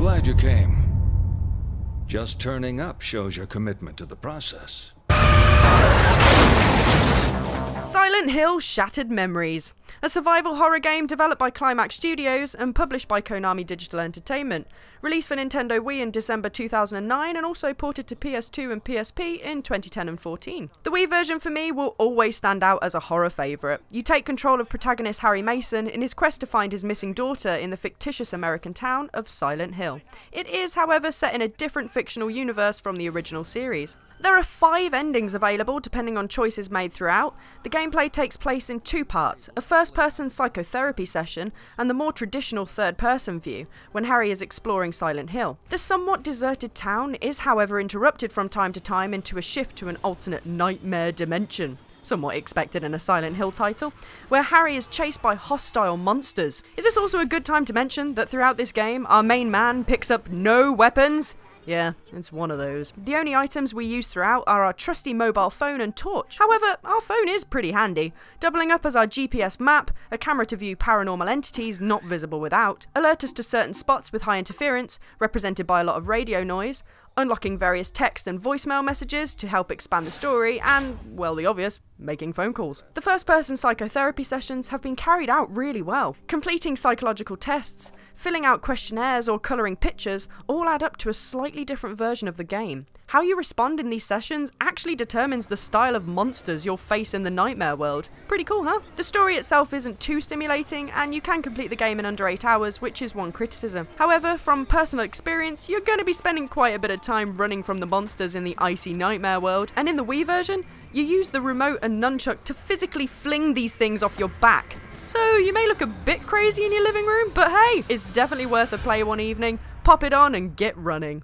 Glad you came. Just turning up shows your commitment to the process. Silent Hill Shattered Memories, a survival horror game developed by Climax Studios and published by Konami Digital Entertainment. Released for Nintendo Wii in December 2009 and also ported to PS2 and PSP in 2010 and 14. The Wii version for me will always stand out as a horror favourite. You take control of protagonist Harry Mason in his quest to find his missing daughter in the fictitious American town of Silent Hill. It is, however, set in a different fictional universe from the original series. There are five endings available depending on choices made throughout. The gameplay takes place in two parts a first person psychotherapy session and the more traditional third person view, when Harry is exploring Silent Hill. The somewhat deserted town is, however, interrupted from time to time into a shift to an alternate nightmare dimension somewhat expected in a Silent Hill title, where Harry is chased by hostile monsters. Is this also a good time to mention that throughout this game, our main man picks up no weapons? Yeah, it's one of those. The only items we use throughout are our trusty mobile phone and torch. However, our phone is pretty handy, doubling up as our GPS map, a camera to view paranormal entities not visible without, alert us to certain spots with high interference, represented by a lot of radio noise, unlocking various text and voicemail messages to help expand the story, and, well, the obvious, making phone calls. The first person psychotherapy sessions have been carried out really well. Completing psychological tests, filling out questionnaires, or colouring pictures all add up to a slightly different version of the game. How you respond in these sessions actually determines the style of monsters you'll face in the nightmare world. Pretty cool, huh? The story itself isn't too stimulating, and you can complete the game in under 8 hours, which is one criticism. However, from personal experience, you're going to be spending quite a bit of time running from the monsters in the icy nightmare world, and in the Wii version, you use the remote and nunchuck to physically fling these things off your back. So you may look a bit crazy in your living room, but hey, it's definitely worth a play one evening. Pop it on and get running.